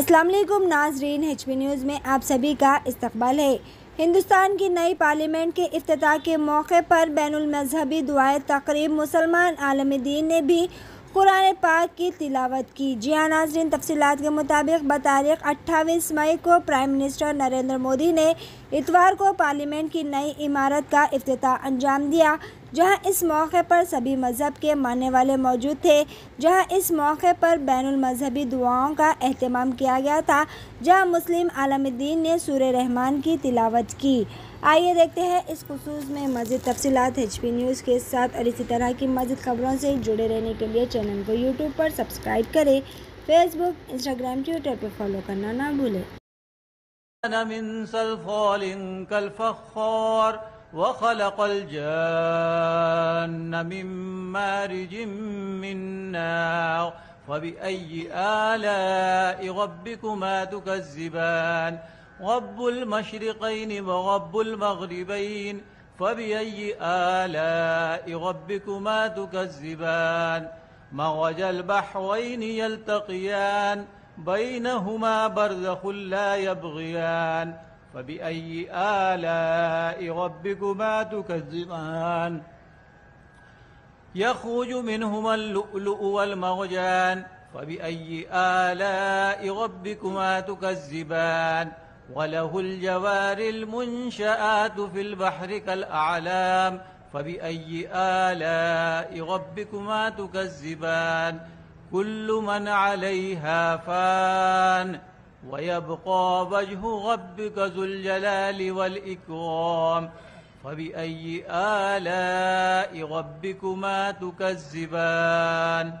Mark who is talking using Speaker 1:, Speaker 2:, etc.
Speaker 1: अस्सलाम वालेकुम नाजरीन एच न्यूज़ में आप सभी का इस्तकबाल है। हिंदुस्तान की नई पार्लियामेंट के अफ्ताह के मौके पर बैन मजहबी दुआए तकरीब मुसलमान आलम दीन ने भी कुरान पाक की तिलावत की। जी हाँ नाजरीन तफसीत के मुताबिक बतारीख अट्ठाईस मई को प्राइम मिनिस्टर नरेंद्र मोदी ने इतवार को पार्लियामेंट की नई इमारत का अफ्ताह अंजाम दिया। जहाँ इस मौके पर सभी मज़हब के मानने वाले मौजूद थे, जहाँ इस मौके पर बैन मजहबी दुआओं का अहतमाम किया गया था, जहाँ मुस्लिम आलमद्दीन ने सूर रहमान की तिलावत की। आइए देखते हैं इस खसूस में मज़ीद तफसीत एच पी न्यूज़ के साथ। और इसी तरह की मज़ीद खबरों से जुड़े रहने के लिए चैनल को यूट्यूब पर सब्सक्राइब करें फेसबुक इंस्टाग्राम ट्विटर पर फॉलो करना ना भूलें।
Speaker 2: وخلق الجان من مارج من نار فبأي آلاء ربكما تكذبان؟ رب المشرقين ورب المغربين فبأي آلاء ربكما تكذبان؟ مرج البحرين يلتقيان بينهما برزخ لا يبغيان. فبأي آلاء ربكما تكذبان؟ يخرج منهما اللؤلؤ والمرجان فبأي آلاء ربكما تكذبان؟ وله الجوار المنشآت في البحر كالأعلام فبأي آلاء ربكما تكذبان؟ كل من عليها فان. ويبقى وجه ربك ذو الجلال والإكرام. فبأي آلاء ربكما تكذبان؟